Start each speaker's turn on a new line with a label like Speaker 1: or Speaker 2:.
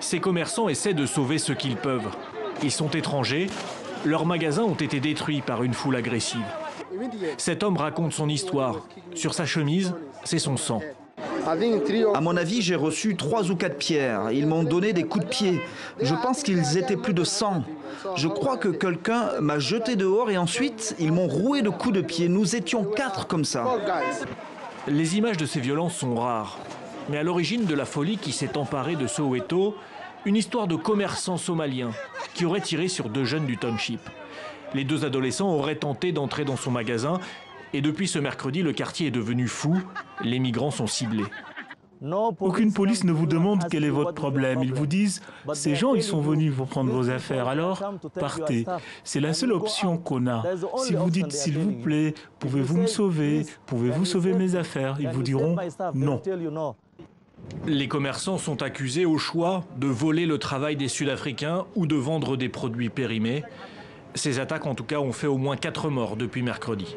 Speaker 1: Ces commerçants essaient de sauver ce qu'ils peuvent. Ils sont étrangers, leurs magasins ont été détruits par une foule agressive. Cet homme raconte son histoire. Sur sa chemise, c'est son sang.
Speaker 2: À mon avis, j'ai reçu trois ou quatre pierres. Ils m'ont donné des coups de pied. Je pense qu'ils étaient plus de 100. Je crois que quelqu'un m'a jeté dehors et ensuite, ils m'ont roué de coups de pied. Nous étions quatre comme ça.
Speaker 1: Les images de ces violences sont rares. Mais à l'origine de la folie qui s'est emparée de Soweto, une histoire de commerçants somaliens qui auraient tiré sur deux jeunes du township. Les deux adolescents auraient tenté d'entrer dans son magasin et depuis ce mercredi, le quartier est devenu fou. Les migrants sont ciblés.
Speaker 3: Aucune police ne vous demande quel est votre problème. Ils vous disent, ces gens, ils sont venus vous prendre vos affaires, alors partez. C'est la seule option qu'on a. Si vous dites, s'il vous plaît, pouvez-vous me sauver? Pouvez-vous sauver mes affaires? Ils vous diront non.
Speaker 1: Les commerçants sont accusés au choix de voler le travail des Sud-Africains ou de vendre des produits périmés. Ces attaques, en tout cas, ont fait au moins quatre morts depuis mercredi.